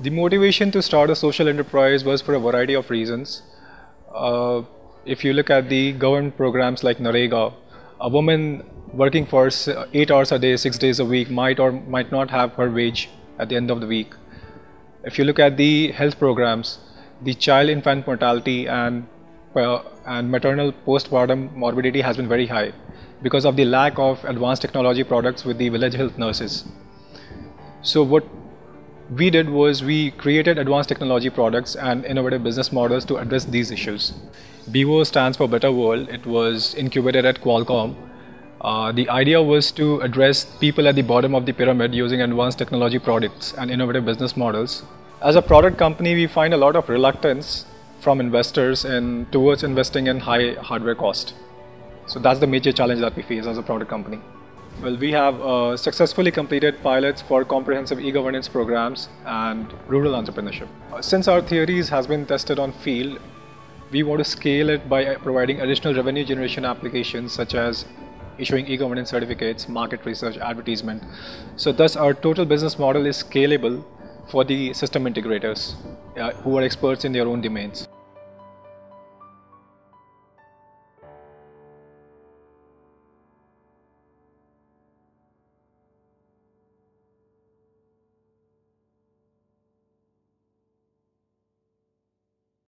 The motivation to start a social enterprise was for a variety of reasons. Uh, if you look at the government programs like NREGA, a woman working for eight hours a day, six days a week might or might not have her wage at the end of the week. If you look at the health programs, the child infant mortality and uh, and maternal postpartum morbidity has been very high because of the lack of advanced technology products with the village health nurses. So what we did was we created advanced technology products and innovative business models to address these issues. BeWo stands for Better World. It was incubated at Qualcomm. Uh, the idea was to address people at the bottom of the pyramid using advanced technology products and innovative business models. As a product company, we find a lot of reluctance from investors in towards investing in high hardware cost. So that's the major challenge that we face as a product company. Well, we have uh, successfully completed pilots for comprehensive e-governance programs and rural entrepreneurship. Uh, Since our theories has been tested on field, we want to scale it by providing additional revenue generation applications such as issuing e-governance certificates, market research, advertisement. So thus our total business model is scalable for the system integrators uh, who are experts in their own domains.